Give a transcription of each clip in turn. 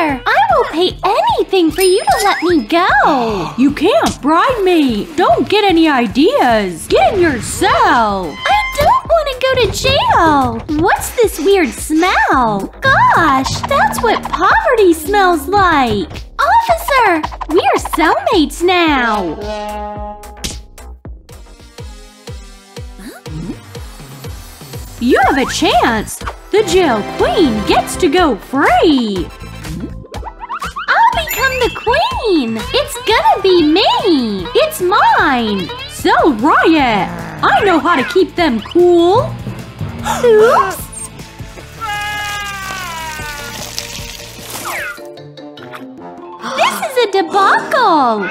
Officer, I will pay anything for you to let me go. You can't bribe me! Don't get any ideas! Get in your cell! I don't want to go to jail. What's this weird smell? Gosh, that's what poverty smells like. Officer, we are cellmates now. You have a chance! The jail queen gets to go free! The queen. It's gonna be me. It's mine. So riot! I know how to keep them cool! Oops. This is a debacle.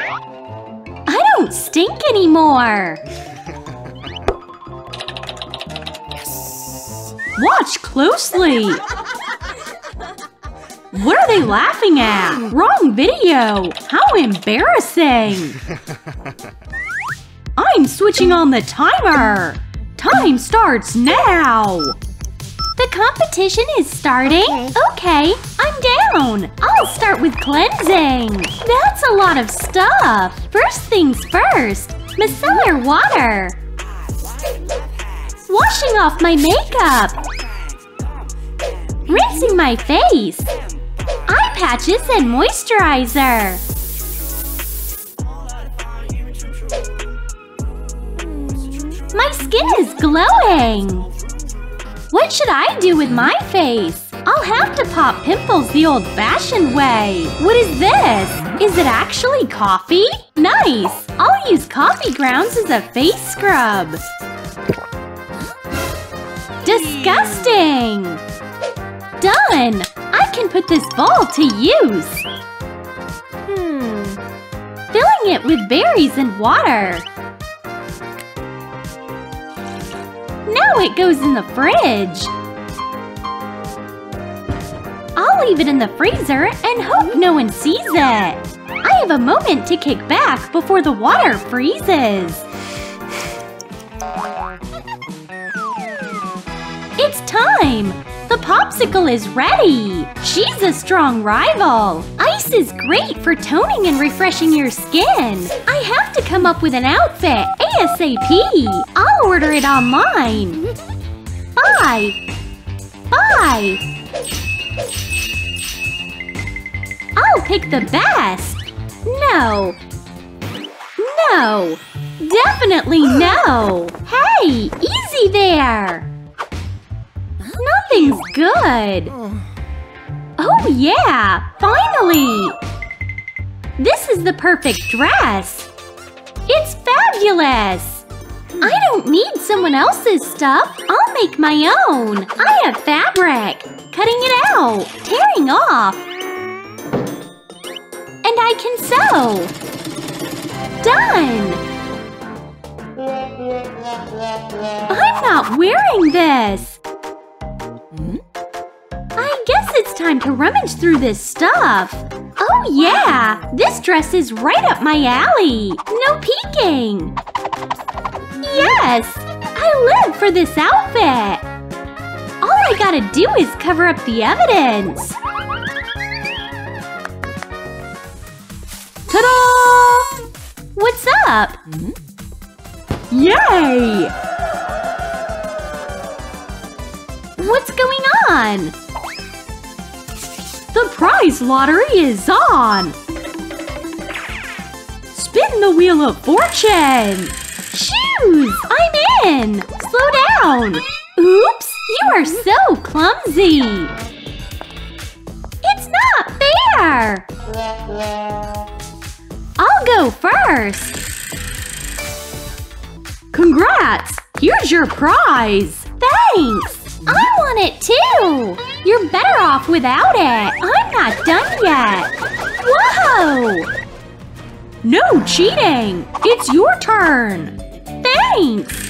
I don't stink anymore. Watch closely! What are they laughing at? Wrong video! How embarrassing! I'm switching on the timer! Time starts now! The competition is starting? Okay, I'm down. I'll start with cleansing. That's a lot of stuff. First things first, micellar water. Washing off my makeup. Rinsing my face. Patches and moisturizer. My skin is glowing. What should I do with my face? I'll have to pop pimples the old-fashioned way. What is this? Is it actually coffee? Nice! I'll use coffee grounds as a face scrub. Disgusting! Done! I can put this bowl to use. Hmm. Filling it with berries and water. Now it goes in the fridge. I'll leave it in the freezer and hope no one sees it. I have a moment to kick back before the water freezes. It's time! The popsicle is ready! She's a strong rival! Ice is great for toning and refreshing your skin! I have to come up with an outfit ASAP! I'll order it online! Bye! Bye! I'll pick the best! No! No! Definitely no! Hey! Easy there! Nothing's good! Oh yeah! Finally! This is the perfect dress! It's fabulous! I don't need someone else's stuff. I'll make my own. I have fabric. Cutting it out. Tearing off. And I can sew. Done! I'm not wearing this. Hmm? I guess it's time to rummage through this stuff. Oh yeah! This dress is right up my alley. No peeking. Yes! I live for this outfit! All I gotta do is cover up the evidence! Ta-da! What's up? Hmm? Yay! What's going on? The prize lottery is on! Spin the wheel of fortune! Shoes! I'm in! Slow down! Oops! You are so clumsy! It's not fair! I'll go first! Congrats! Here's your prize! Thanks! I want it too! You're better off without it! I'm not done yet! Whoa! No cheating! It's your turn! Thanks!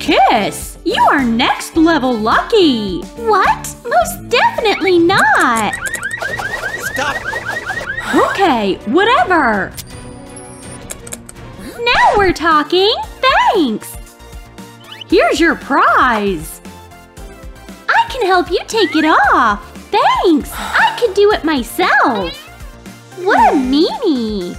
Kiss! You are next level lucky! What? Most definitely not! Stop! Okay, whatever! Now we're talking! Thanks! Here's your prize! I can help you take it off! Thanks! I could do it myself! What a meanie!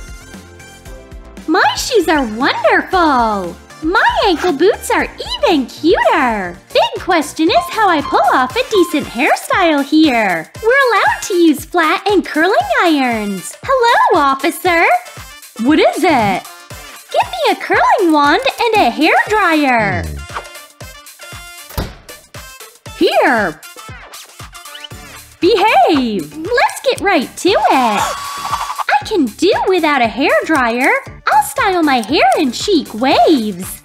My shoes are wonderful! My ankle boots are even cuter! Big question is how I pull off a decent hairstyle here. We're allowed to use flat and curling irons. Hello, officer! What is it? Give me a curling wand and a hair dryer. Here! Behave! Let's get right to it. I can do without a hair dryer. I'll style my hair in chic waves.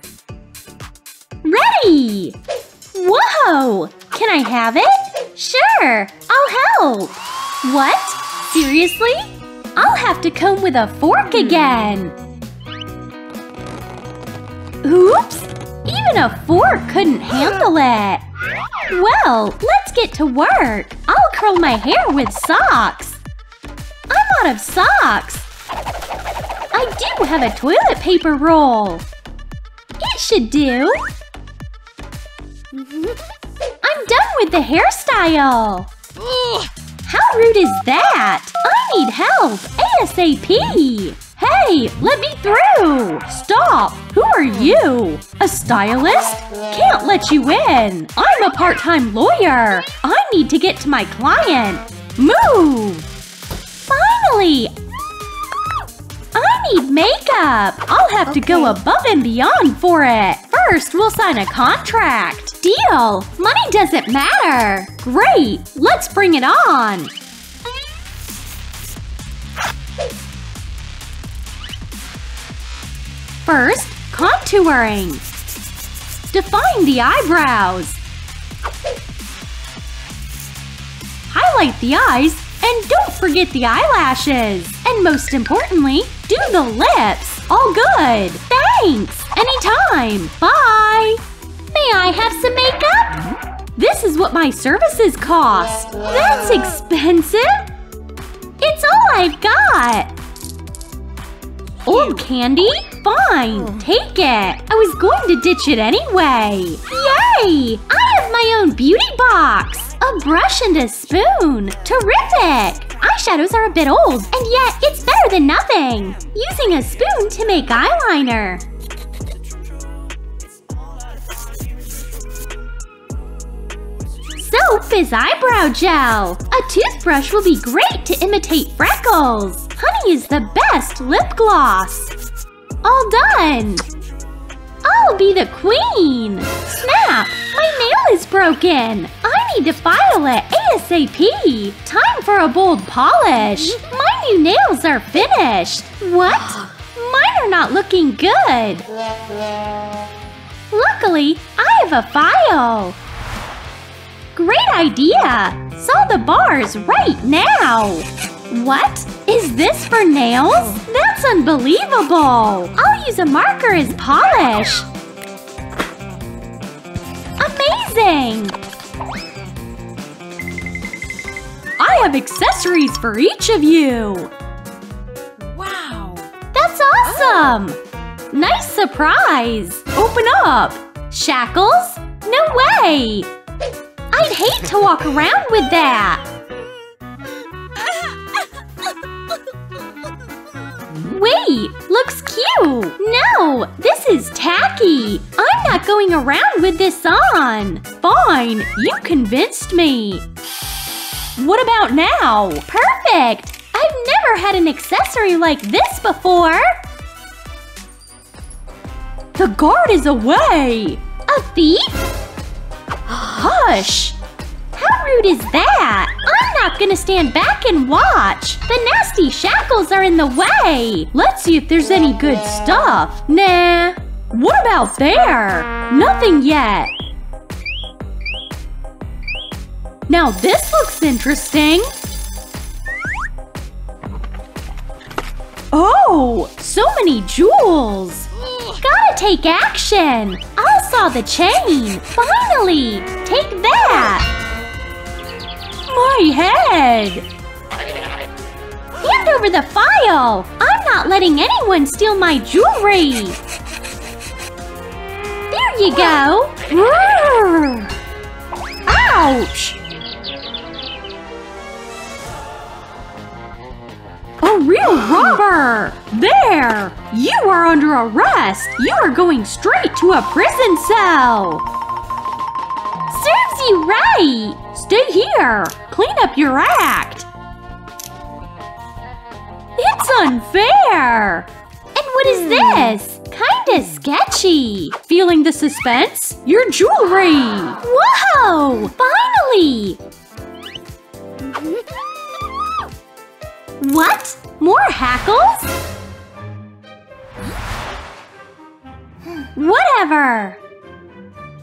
Ready! Whoa! Can I have it? Sure, I'll help. What? Seriously? I'll have to comb with a fork again. Oops! Even a fork couldn't handle it. Well, let's get to work. I'll curl my hair with socks. I'm out of socks. I do have a toilet paper roll. It should do. I'm done with the hairstyle. How rude is that? I need help ASAP. Hey, let me through! Stop! Who are you? A stylist? Can't let you in! I'm a part-time lawyer! I need to get to my client! Move! Finally! I need makeup! I'll have to go above and beyond for it! First, we'll sign a contract! Deal! Money doesn't matter! Great! Let's bring it on! First, contouring. Define the eyebrows. Highlight the eyes and don't forget the eyelashes. And most importantly, do the lips. All good. Thanks. Anytime. Bye. May I have some makeup? This is what my services cost. That's expensive. It's all I've got. Old candy? Fine, oh. take it. I was going to ditch it anyway. Yay! I have my own beauty box. A brush and a spoon. Terrific! Eyeshadows are a bit old, and yet it's better than nothing. Using a spoon to make eyeliner. Soap is eyebrow gel. A toothbrush will be great to imitate freckles. Honey is the best lip gloss. All done. I'll be the queen. Snap! My nail is broken. I need to file it ASAP. Time for a bold polish. My new nails are finished. What? Mine are not looking good. Luckily, I have a file. Great idea! Saw the bars right now! What? Is this for nails? That's unbelievable! I'll use a marker as polish! Amazing! I have accessories for each of you! Wow! That's awesome! Nice surprise! Open up! Shackles? No way! I'd hate to walk around with that! Wait! Looks cute! No! This is tacky! I'm not going around with this on! Fine! You convinced me! What about now? Perfect! I've never had an accessory like this before! The guard is away! A thief? Hush! How rude is that? I'm not gonna stand back and watch! The nasty shackles are in the way! Let's see if there's any good stuff. Nah. What about there? Nothing yet. Now this looks interesting. Oh, so many jewels. Gotta take action! I'll saw the chain! Finally! Take that! My head! Hand over the file! I'm not letting anyone steal my jewelry! There you go! Ouch! A real robber! There! You are under arrest! You are going straight to a prison cell! Serves you right! Stay here! Clean up your act! It's unfair! And what is hmm. this? Kinda sketchy. Feeling the suspense? Your jewelry! Whoa! Finally! What? More hackles? Whatever.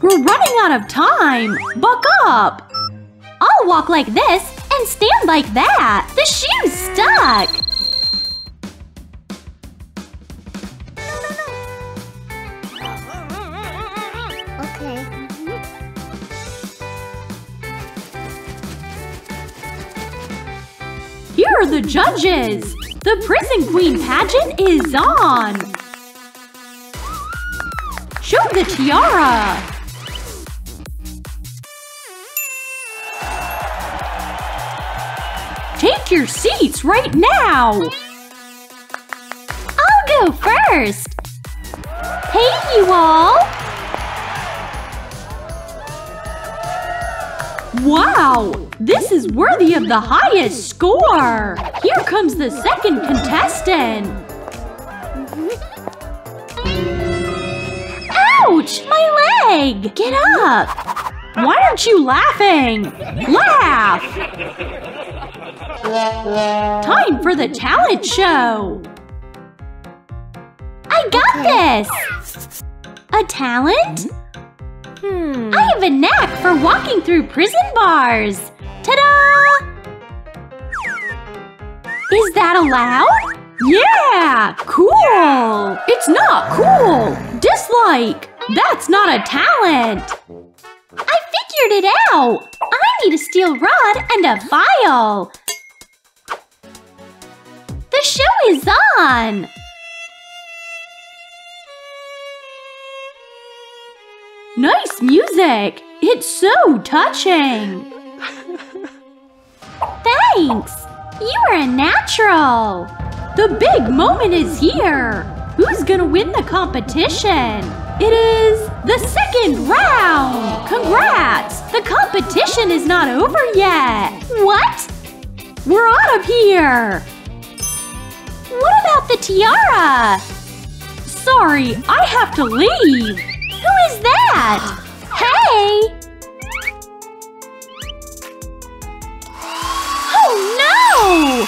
We're running out of time! Buck up! Walk like this and stand like that. The shoe's stuck. Okay. Here are the judges! The Prison Queen pageant is on! Show the tiara! Your seats right now! I'll go first. Hey, you all. Wow! This is worthy of the highest score! Here comes the second contestant! Ouch! My leg! Get up! Why aren't you laughing? Laugh! Time for the talent show! I got this! A talent? Hmm. I have a knack for walking through prison bars! Ta-da! Is that allowed? Yeah! Cool! It's not cool! Dislike! That's not a talent! I figured it out! I need a steel rod and a file! The show is on! Nice music! It's so touching! Thanks! You are a natural! The big moment is here! Who's gonna win the competition? It is the second round! Congrats! The competition is not over yet! What? We're out of here! What about the tiara? Sorry, I have to leave! Who is that? Hey! Oh no!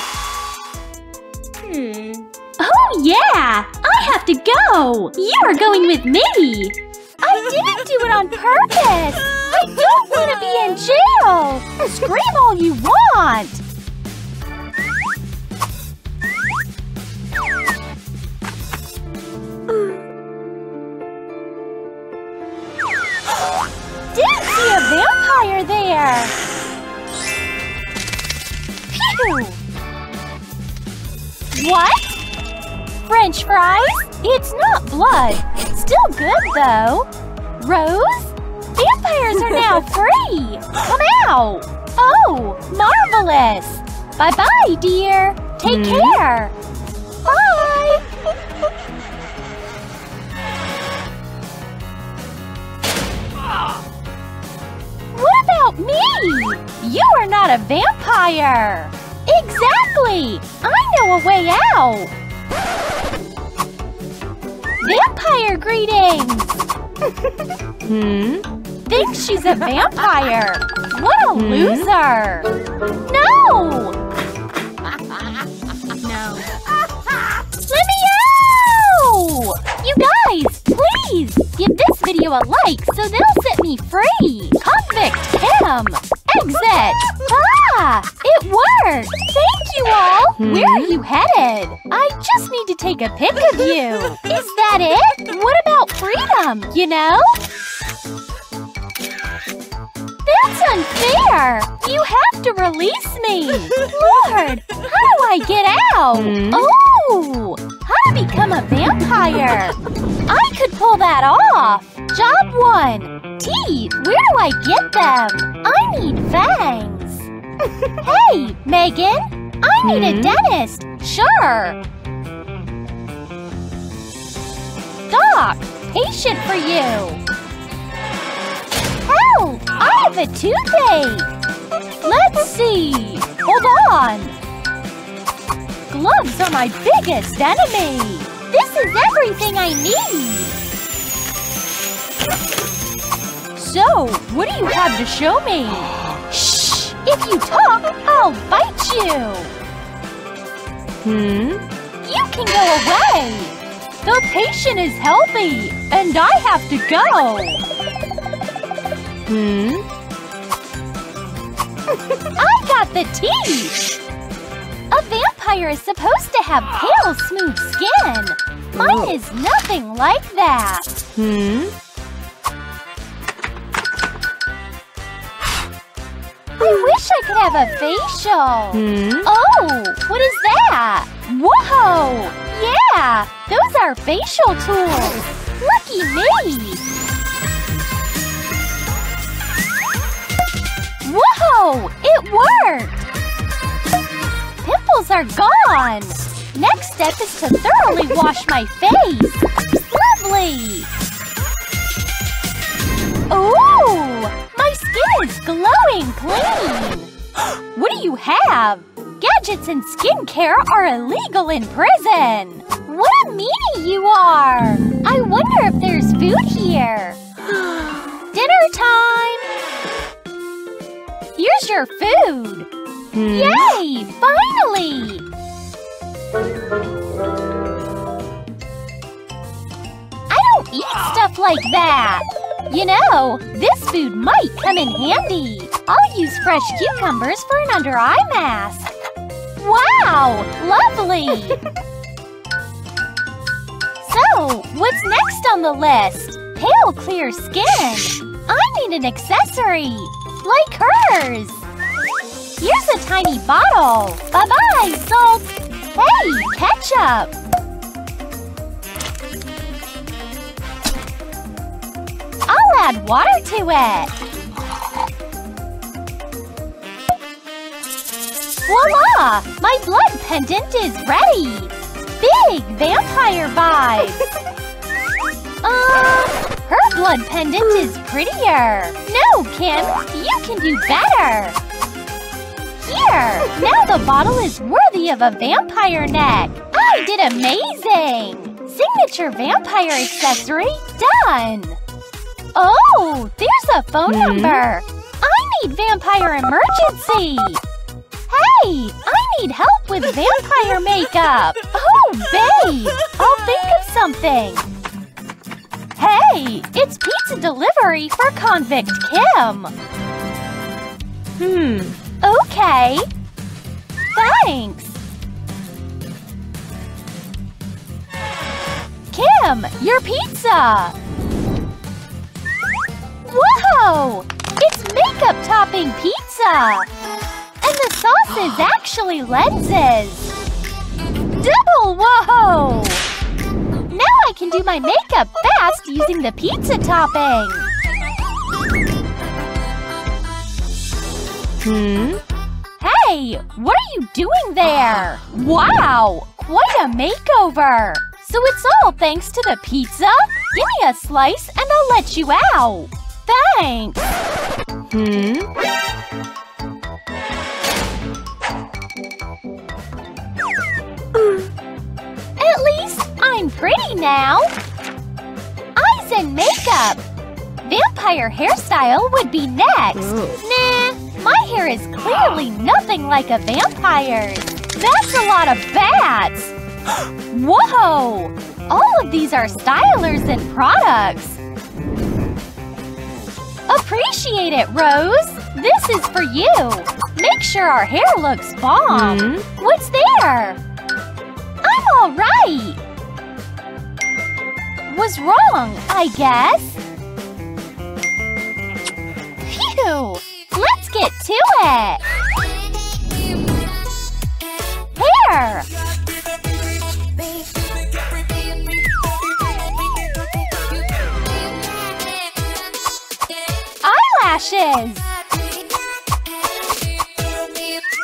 Hmm. Oh yeah! I have to go! You are going with me! I didn't do it on purpose! I don't want to be in jail! Scream all you want! Didn't see a vampire there! Phew! What? French fries? It's not blood. Still good, though. Rose? Vampires are now free! Come out! Oh, marvelous! Bye-bye, dear. Take hmm. care. Me? You are not a vampire! Exactly! I know a way out! Vampire greetings! Hmm? Thinks she's a vampire! What a loser! No! No. Video a like so they'll set me free. Convict Kim. Exit. Ah, it worked. Thank you all. Where are you headed? I just need to take a pic of you. Is that it? What about freedom? You know? That's unfair! You have to release me! Lord, how do I get out? Hmm? Oh! Become a vampire! I could pull that off! Job one! Teeth! Where do I get them? I need fangs! hey, Megan! I need a hmm? dentist. Sure. Doc, patient for you. Help! I have a toothache. Let's see. Hold on. Gloves are my biggest enemy. This is everything I need. So, what do you have to show me? Shh! If you talk, I'll bite you. Hmm? You can go away. The patient is healthy, and I have to go. Hmm? I got the teeth! A vampire is supposed to have pale, smooth skin. Mine is nothing like that. Hmm? I wish I could have a facial. Hmm? Oh, what is that? Whoa! Yeah, those are facial tools. Lucky me! Whoa! It worked! Are gone! Next step is to thoroughly wash my face. Lovely! Ooh! My skin is glowing clean! What do you have? Gadgets and skincare are illegal in prison! What a meanie you are! I wonder if there's food here. Dinner time! Here's your food! Hmm? Yay! Finally! I don't eat stuff like that! You know, this food might come in handy. I'll use fresh cucumbers for an under eye mask. Wow! Lovely! so, what's next on the list? Pale, clear skin. I need an accessory, like hers. Here's a tiny bottle. Bye-bye, salt. Hey, ketchup. I'll add water to it. Voila! My blood pendant is ready. Big vampire vibes. Uh, her blood pendant is prettier. No, Kim, you can do better. Here, now the bottle is worthy of a vampire neck. I did amazing. Signature vampire accessory done. Oh, there's a phone Hmm? number. I need vampire emergency. Hey, I need help with vampire makeup. Oh, babe, I'll think of something. Hey, it's pizza delivery for convict Kim. Hmm. Okay. Thanks. Kim, your pizza. Whoa! It's makeup topping pizza. And the sauce is actually lenses. Double whoa! Now I can do my makeup fast using the pizza topping. Hmm? Hey, what are you doing there? Wow, quite a makeover. So it's all thanks to the pizza? Give me a slice and I'll let you out. Thanks. Hmm? At least I'm pretty now. Eyes and makeup. Vampire hairstyle would be next. Nah, my hair is clearly nothing like a vampire's. That's a lot of bats. Whoa! All of these are stylers and products. Appreciate it, Rose. This is for you. Make sure our hair looks bomb. Hmm? What's there? I'm all right. Was wrong, I guess. Phew! Get to it. Hair. Eyelashes.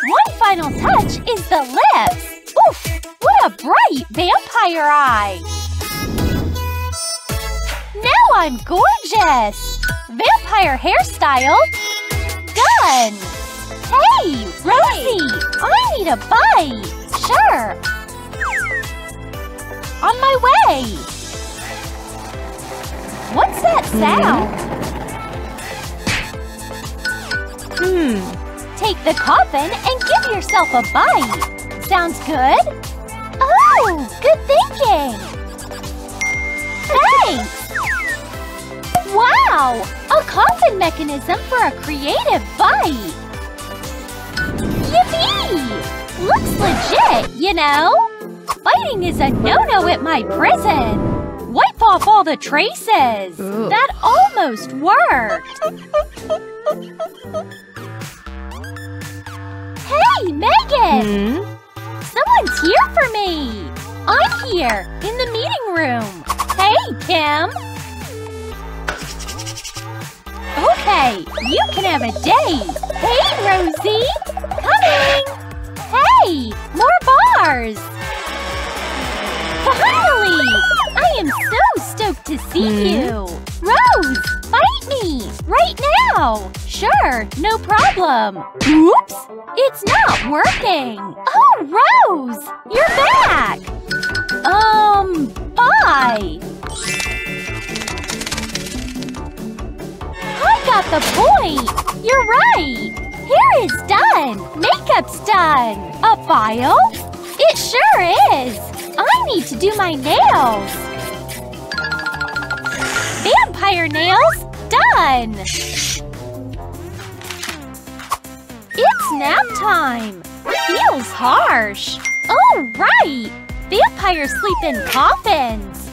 One final touch is the lips. Oof! What a bright vampire eye! Now I'm gorgeous! Vampire hairstyle done! Hey, Rosie! I need a bite! Sure! On my way! What's that sound? Hmm. Take the coffin and give yourself a bite. Sounds good? Oh, good thinking! Thanks! Wow! A coffin mechanism for a creative bite! Yippee! Looks legit, you know? Biting is a no-no at my prison! Wipe off all the traces! That almost worked! Hey, Megan! Hmm? Someone's here for me! I'm here, in the meeting room! Hey, Kim! Okay, you can have a date! Hey, Rosie! Coming! Hey! More bars! Finally! I am so stoked to see you! Rose! Bite me! Right now! Sure, no problem! Oops! It's not working! Oh, Rose! You're back! Um, bye! Got the point! You're right! Hair is done! Makeup's done! A file? It sure is! I need to do my nails! Vampire nails done! It's nap time! Feels harsh! Oh, right! Vampires sleep in coffins!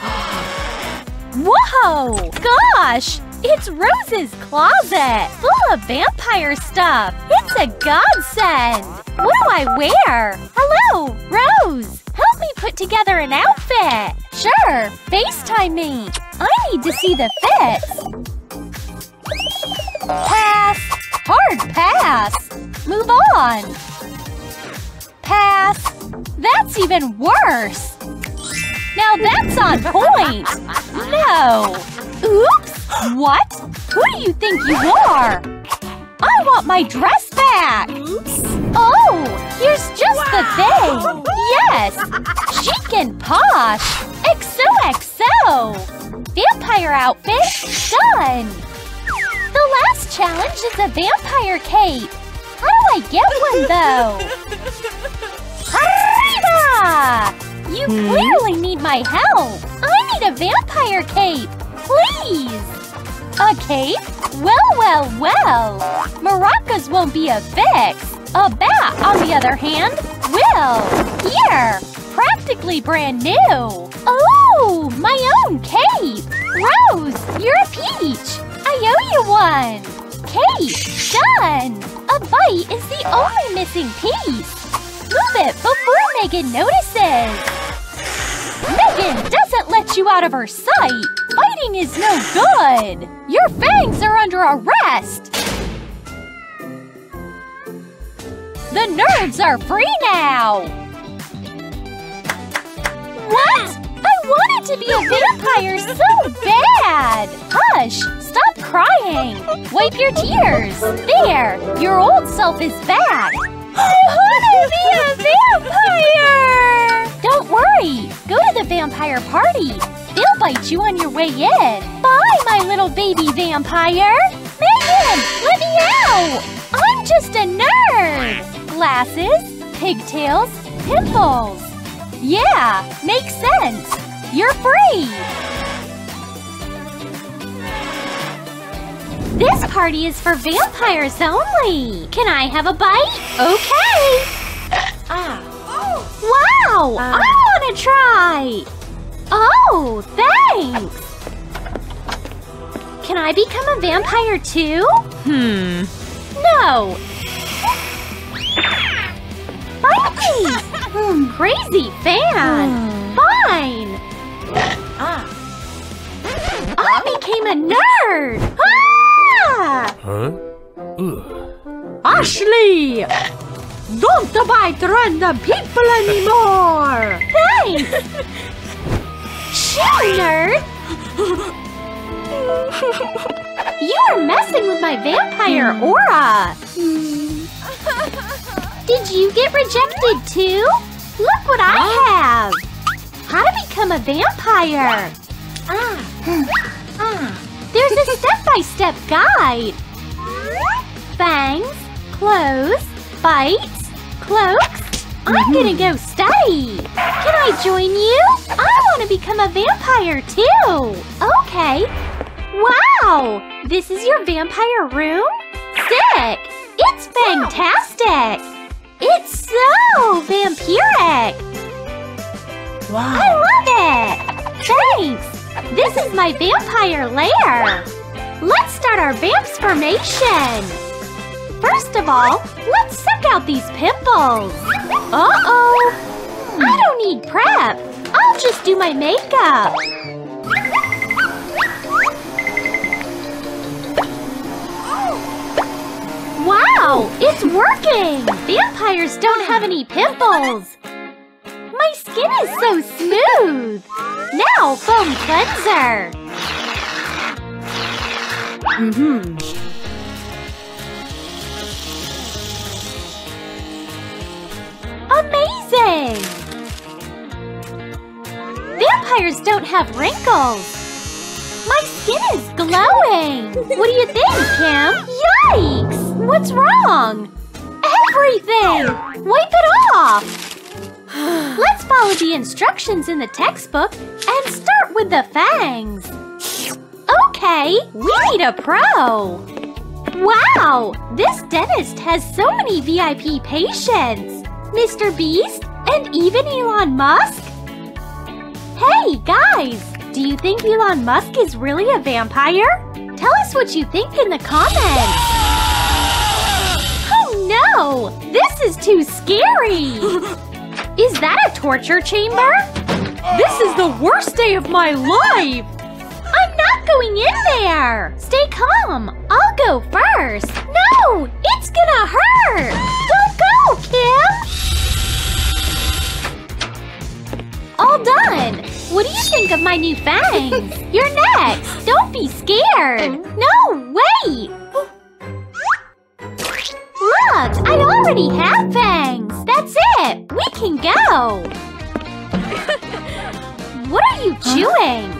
Whoa! Gosh! It's Rose's closet! Full of vampire stuff! It's a godsend! What do I wear? Hello, Rose! Help me put together an outfit! Sure, FaceTime me! I need to see the fits! Pass! Hard pass! Move on! Pass! That's even worse! Now that's on point! No! Oops! What? Who do you think you are? I want my dress back! Oops! Oh! Here's just the thing! Yes! Chic and posh! XOXO! Vampire outfit done! The last challenge is a vampire cape! How do I get one, though? Arriba! You clearly need my help! I need a vampire cape! Please! A cape? Well, well, well! Maracas won't be a fix! A bat, on the other hand, will! Here! Practically brand new! Oh! My own cape! Rose, you're a peach! I owe you one! Cape! Done! A bite is the only missing piece! Move it before Megan notices! Megan doesn't let you out of her sight! Fighting is no good! Your fangs are under arrest! The nerds are free now! What? I wanted to be a vampire so bad! Hush! Stop crying! Wipe your tears! There! Your old self is back! I want to be a vampire! Don't worry! Go to the vampire party! They'll bite you on your way in! Bye, my little baby vampire! Megan! Let me out! I'm just a nerd! Glasses, pigtails, pimples. Yeah, makes sense. You're free! This party is for vampires only! Can I have a bite? Okay! Ah. Wow! I want to try! Oh, thanks! Can I become a vampire too? Hmm. No! Bite me! Hmm, Crazy fan! Fine! Ah. I became a nerd! Ah! Huh? Ugh. Ashley! Don't bite random people anymore! Thanks! Shoo, nerd! You are messing with my vampire aura! Did you get rejected too? Look what I have! How to become a vampire! Ah. Ah. There's a step-by-step guide! Fangs, clothes, bites, cloaks. I'm mm-hmm. gonna go study. Can I join you? I want to become a vampire too. Okay. Wow! This is your vampire room? Sick! It's fantastic! It's so vampiric! Wow. I love it! Thanks! This is my vampire lair! Let's start our vamps formation! First of all, let's suck out these pimples! Uh-oh! I don't need prep! I'll just do my makeup! Wow! It's working! Vampires don't have any pimples! My skin is so smooth! Now, foam cleanser! Mm-hmm. Amazing! Vampires don't have wrinkles! My skin is glowing! What do you think, Kim? Yikes! What's wrong? Everything! Wipe it off! Let's follow the instructions in the textbook and start with the fangs. Okay, we need a pro! Wow! This dentist has so many VIP patients! Mr. Beast and even Elon Musk? Hey, guys! Do you think Elon Musk is really a vampire? Tell us what you think in the comments! Oh no! This is too scary! Is that a torture chamber? This is the worst day of my life! I'm not going in there! Stay calm! I'll go first! No! It's gonna hurt! Don't go, Kim! All done! What do you think of my new fangs? You're next! Don't be scared! No, wait! Look! I already have fangs! That's it! We can go! what are you chewing?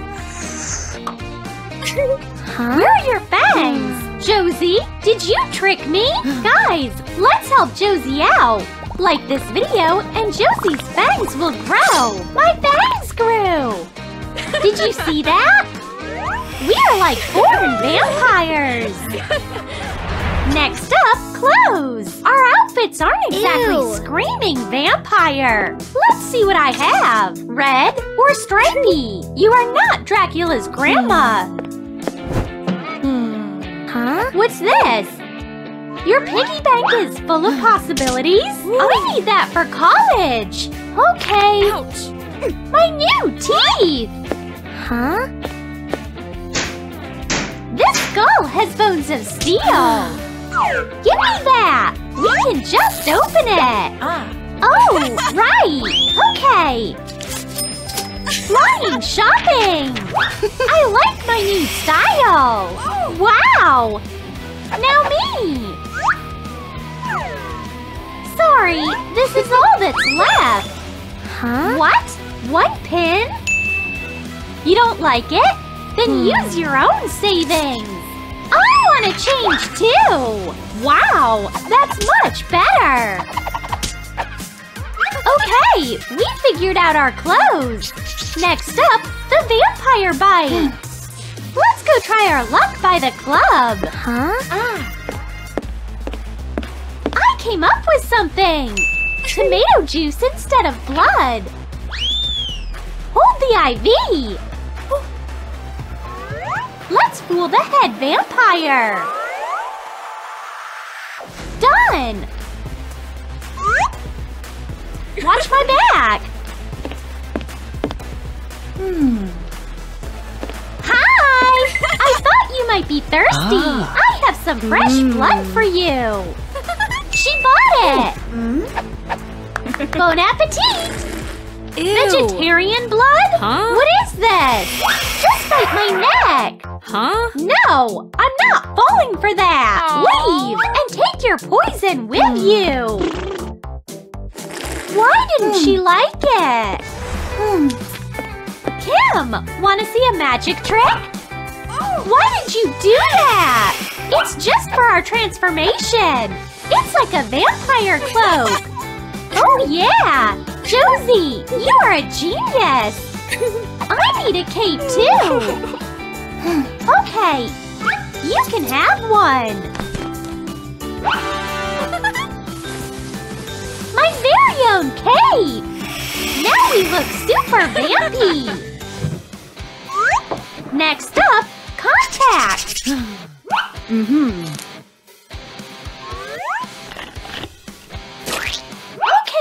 Where are your fangs? Josie, did you trick me? Guys, let's help Josie out. Like this video and Josie's fangs will grow. My fangs grew. Did you see that? We are like foreign vampires. Next up, clothes. Our outfits aren't exactly Ew. screaming vampire. Let's see what I have. Red or stripy? You are not Dracula's grandma. Hmm. Huh? What's this? Your piggy bank is full of possibilities. I need that for college. Okay. Ouch! My new teeth. Huh? This skull has bones of steel. Give me that. We can just open it. Ah. Oh, right. Okay. Flying shopping. I like my new style. Wow. Now me. Sorry, this is all that's left. Huh? What? One pin? You don't like it? Then use your own savings. I want to change too. Wow, that's much better. Okay, we figured out our clothes. Next up, the vampire bite. Let's go try our luck by the club. Huh? Ah. I came up with something! Tomato juice instead of blood! Hold the IV! Let's fool the head vampire! Done! Watch my back! Hmm. Hi! I thought you might be thirsty! Ah. I have some fresh blood for you! She bought it! Bon appetit! Ew. Vegetarian blood? Huh? What is this? Just bite my neck! Huh? No! I'm not falling for that! Aw. Leave! And take your poison with you! Why didn't she like it? Hmm. Kim! Wanna see a magic trick? Why did you do that? It's just for our transformation! It's like a vampire cloak! Oh yeah! Josie, you are a genius! I need a cape too! Okay, you can have one! My very own cape! Now we look super vampy! Next up, contact! Mm-hmm.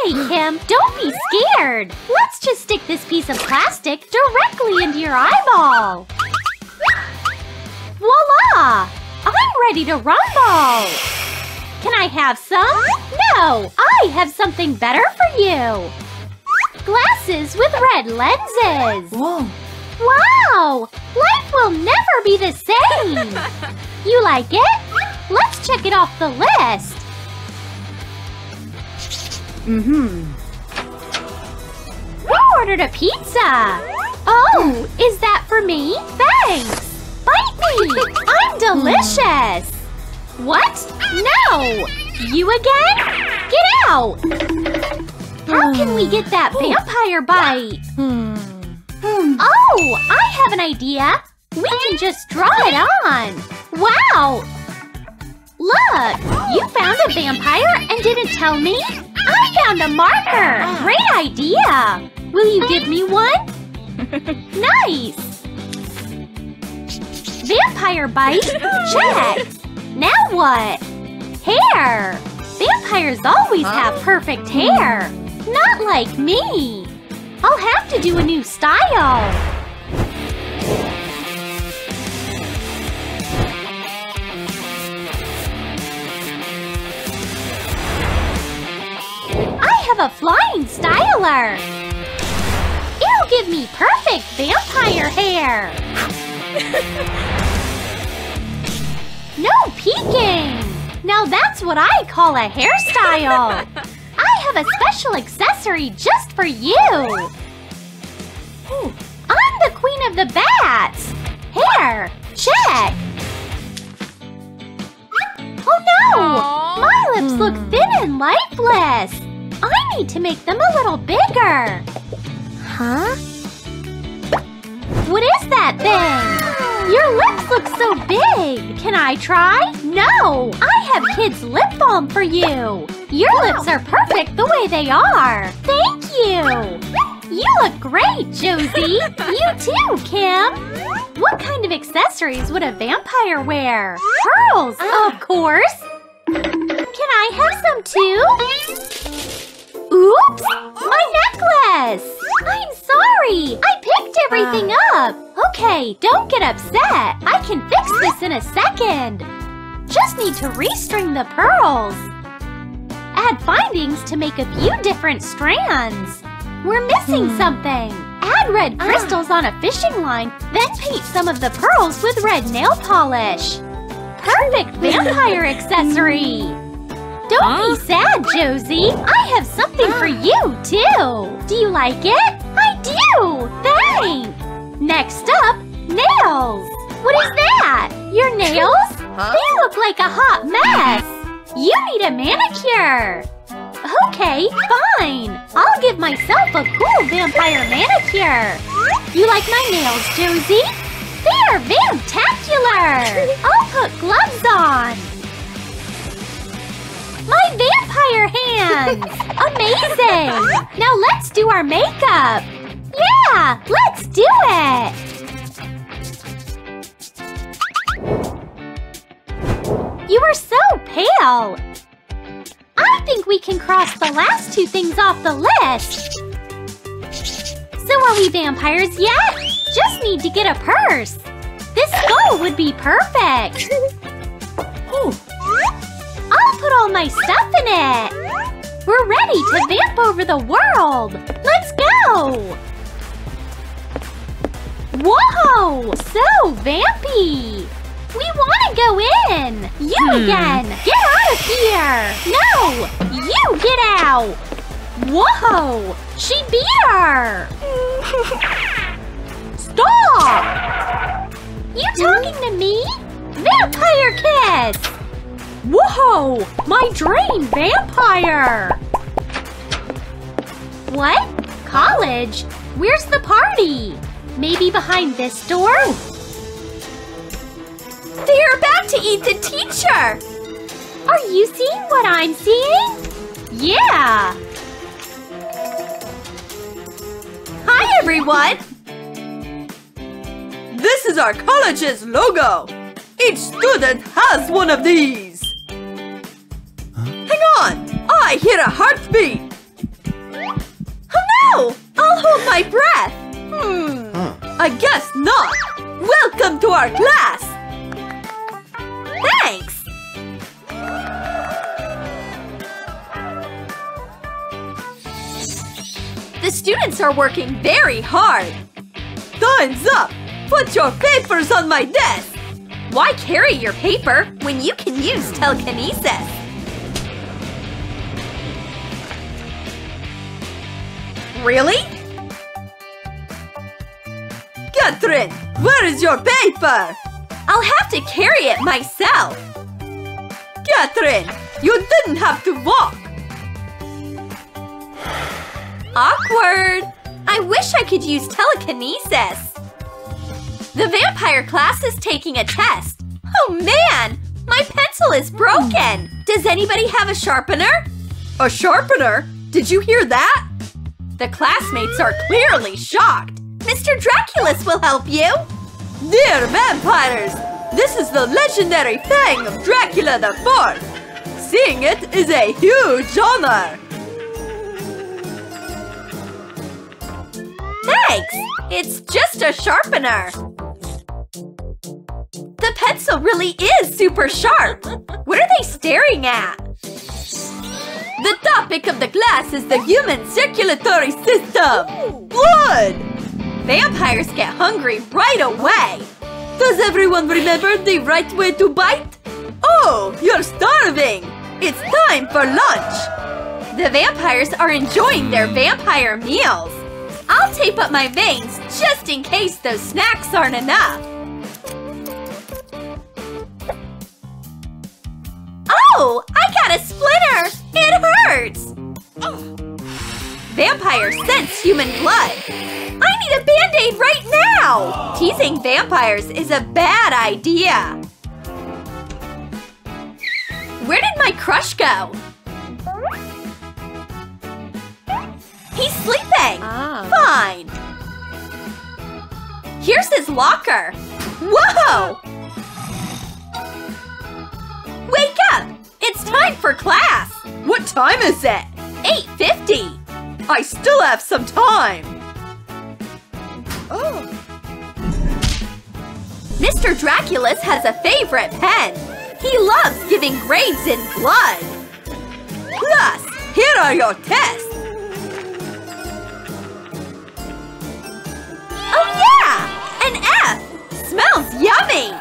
Okay, Kim, don't be scared! Let's just stick this piece of plastic directly into your eyeball! I'm ready to rumble! Can I have some? No, I have something better for you! Glasses with red lenses! Whoa. Wow! Life will never be the same! You like it? Let's check it off the list! Mm-hmm. Who ordered a pizza? Oh, is that for me? Thanks! Bite me! I'm delicious! What? No! You again? Get out! How can we get that vampire bite? Hmm. Oh, I have an idea! We can just draw it on! Wow! Look! You found a vampire and didn't tell me? I found a marker! Great idea! Will you give me one? Nice! Vampire bite? Check! Now what? Hair! Vampires always have perfect hair! Not like me! I'll have to do a new style! I have a flying styler! It'll give me perfect vampire hair! No peeking! Now that's what I call a hairstyle! I have a special accessory just for you! I'm the queen of the bats! Hair! Check! Oh no! Aw. My lips look thin and lifeless! I need to make them a little bigger! Huh? What is that thing? Your lips look so big! Can I try? No! I have kids' lip balm for you! Your lips are perfect the way they are! Thank you! You look great, Josie! you too, Kim! What kind of accessories would a vampire wear? Pearls, ah. of course! Can I have some too? Oops! My necklace! I'm sorry! I everything ah. up! Okay, don't get upset! I can fix this in a second! Just need to restring the pearls! Add findings to make a few different strands! We're missing hmm. something! Add red ah. crystals on a fishing line, then paint some of the pearls with red nail polish! Perfect hmm. vampire accessory! Don't Huh? be ah. sad, Josie! I have something for you, too! Do you like it? Do! Thanks! Next up, nails! What is that? Your nails? They look like a hot mess! You need a manicure! Okay, fine! I'll give myself a cool vampire manicure! You like my nails, Josie? They are fantacular! I'll put gloves on! My vampire hands! Amazing! Now let's do our makeup! Yeah! Let's do it! You are so pale! I think we can cross the last two things off the list! So are we vampires yet? Just need to get a purse! This skull would be perfect! I'll put all my stuff in it! We're ready to vamp over the world! Let's go! Whoa! So vampy! We want to go in! You hmm. again! Get out of here! No! You get out! Whoa! She beat her! Stop! You hmm? talking to me? Vampire kiss! Whoa! My dream vampire! What? College? Where's the party? Maybe behind this door? They're about to eat the teacher! Are you seeing what I'm seeing? Yeah! Hi, everyone! This is our college's logo! Each student has one of these! Hang on! Ah, I hear a heartbeat! Oh no! I'll hold my breath! Hmm, I guess not! Welcome to our class! Thanks! The students are working very hard. Time's up! Put your papers on my desk! Why carry your paper when you can use telekinesis? Really? Catherine, where is your paper? I'll have to carry it myself. Catherine, you didn't have to walk! Awkward. I wish I could use telekinesis. The vampire class is taking a test. Oh man, my pencil is broken. Does anybody have a sharpener? A sharpener? Did you hear that? The classmates are clearly shocked. Mr. Draculus will help you. Dear vampires, this is the legendary fang of Dracula the Fourth. Seeing it is a huge honor. Thanks! It's just a sharpener. The pencil really is super sharp. What are they staring at? The topic of the class is the human circulatory system. Blood! Vampires get hungry right away. Does everyone remember the right way to bite? Oh, you're starving! It's time for lunch! The vampires are enjoying their vampire meals. I'll tape up my veins just in case those snacks aren't enough. Oh, I got a splinter! It hurts! Vampires sense human blood. I need a band-aid right now! Teasing vampires is a bad idea. Where did my crush go? He's sleeping! Ah. Fine. Here's his locker. Whoa! Wake up! It's time for class! What time is it? 8.50! I still have some time! Oh. Mr. Draculus has a favorite pen. He loves giving grades in blood. Plus, here are your tests! Oh yeah! An F! Smells yummy!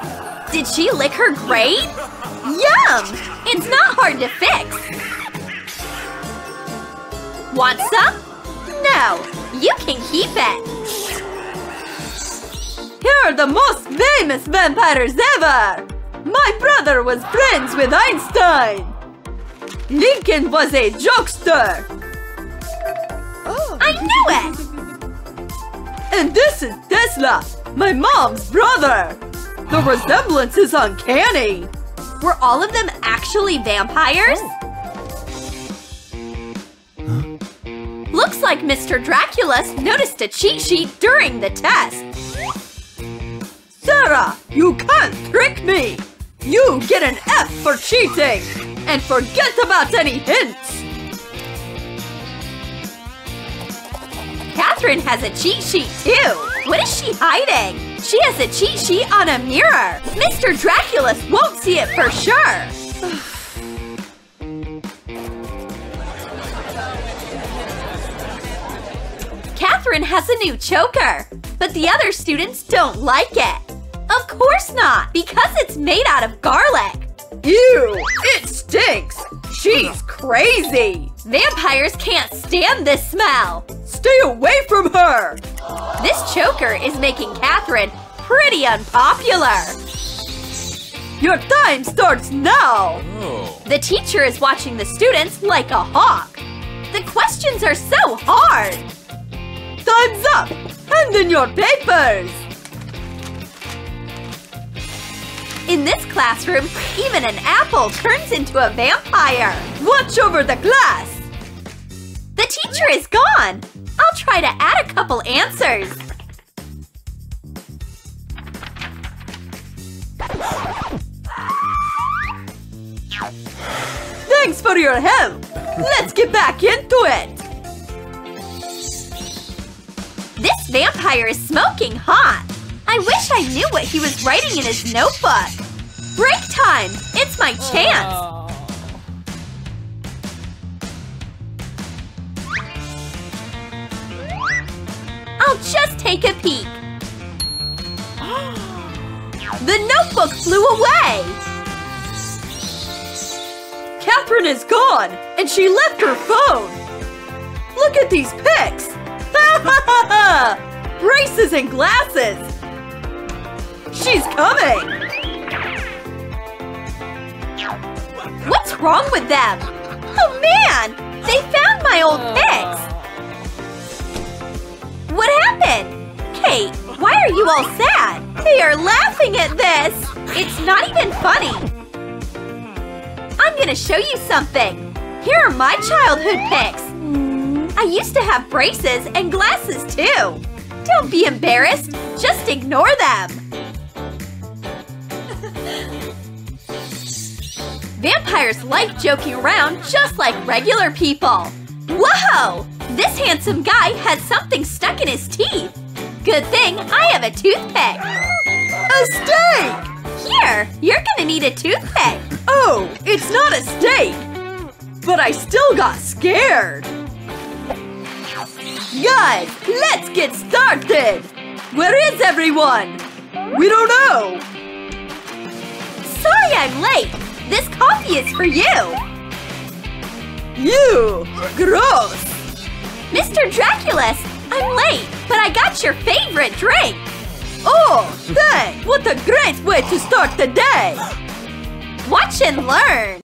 Did she lick her grade? Yum! It's not hard to fix. Want some? No, you can keep it. Here are the most famous vampires ever! My brother was friends with Einstein! Lincoln was a jokester! Oh. I knew it! And this is Tesla, my mom's brother! The resemblance is uncanny! Were all of them actually vampires? Oh. Looks like Mr. Draculus noticed a cheat sheet during the test. Sarah, you can't trick me! You get an F for cheating! And forget about any hints! Catherine has a cheat sheet too! What is she hiding? She has a cheat sheet on a mirror! Mr. Draculus won't see it for sure! Catherine has a new choker, but the other students don't like it. Of course not, because it's made out of garlic. Ew! It stinks! She's crazy! Vampires can't stand this smell. Stay away from her! This choker is making Catherine pretty unpopular. Your time starts now! Oh. The teacher is watching the students like a hawk. The questions are so hard. Time's up! Hand in your papers! In this classroom, even an apple turns into a vampire. Watch over the class! The teacher is gone. I'll try to add a couple answers. Thanks for your help! Let's get back into it! This vampire is smoking hot. I wish I knew what he was writing in his notebook. Break time! It's my chance! I'll just take a peek. The notebook flew away! Catherine is gone, and she left her phone! Look at these pics! Braces and glasses! She's coming! What's wrong with them? Oh man! They found my old pics! What happened? Kate, why are you all sad? They are laughing at this! It's not even funny! I'm gonna show you something! Here are my childhood pics! I used to have braces and glasses too! Don't be embarrassed, just ignore them! Vampires like joking around just like regular people. Whoa! This handsome guy had something stuck in his teeth. Good thing I have a toothpick. A stake! Here, you're gonna need a toothpick. Oh, it's not a stake! But I still got scared! Guys, let's get started! Where is everyone? We don't know! Sorry I'm late. This coffee is for you. You! Gross! Mr. Draculus, I'm late, but I got your favorite drink. Oh, thanks! What a great way to start the day! Watch and learn.